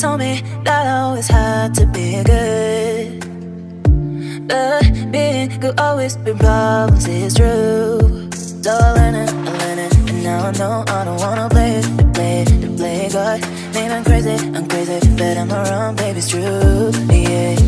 told me that I always had to be good. But being good always bring problems, it's true. So I learned it, I learned it, and now I know I don't wanna play to play to play God. Maybe I'm crazy, I'm crazy, but I'm around, baby, it's true. Yeah.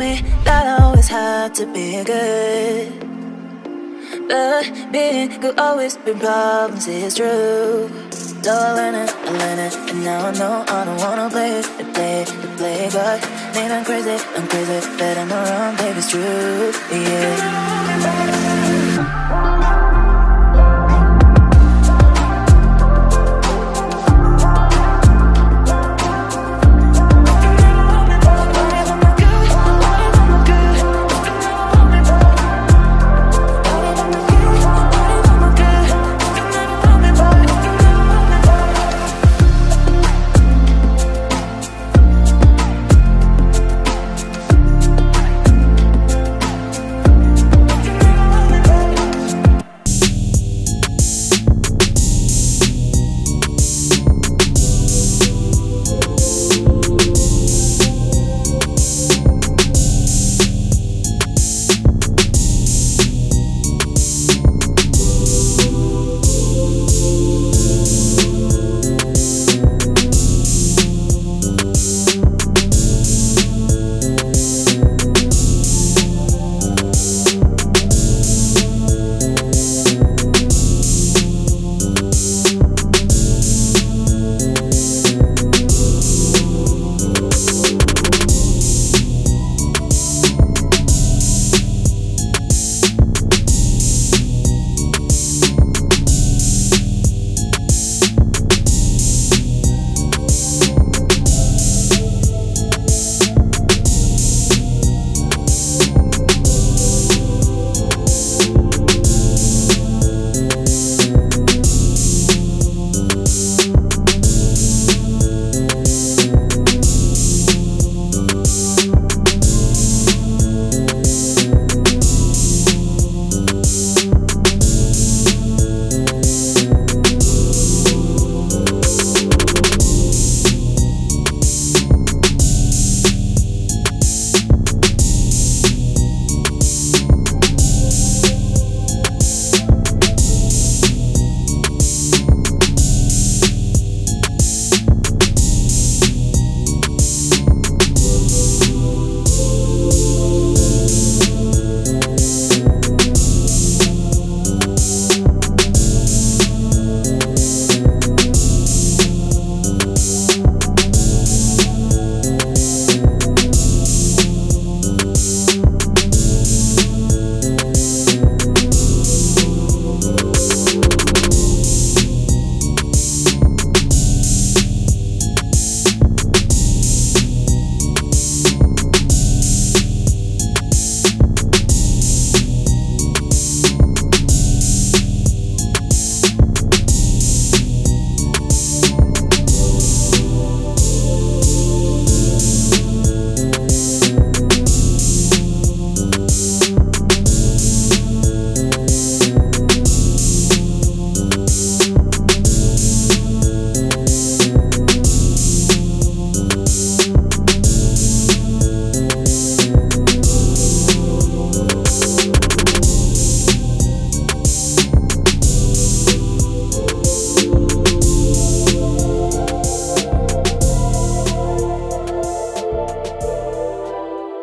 me that I always had to be good. But being good always been problems, it's true. So I learned it, I learned it, and now I know I don't wanna play it, to play, to play God. Man, I'm crazy, I'm crazy, but I'm around, baby, it's true, yeah.